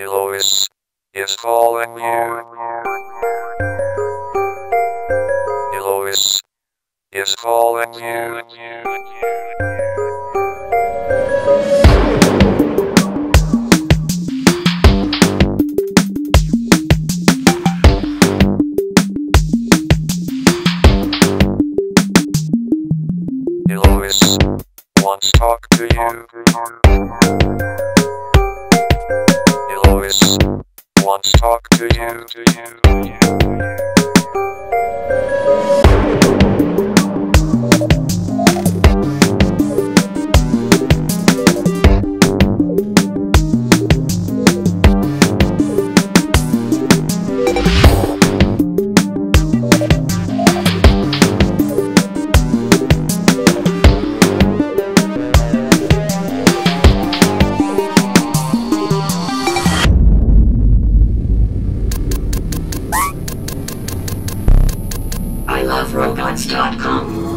Elois is calling you. Elois is calling you. Elois wants to talk to you. Wants to talk to you, to you, you. I love robots.com.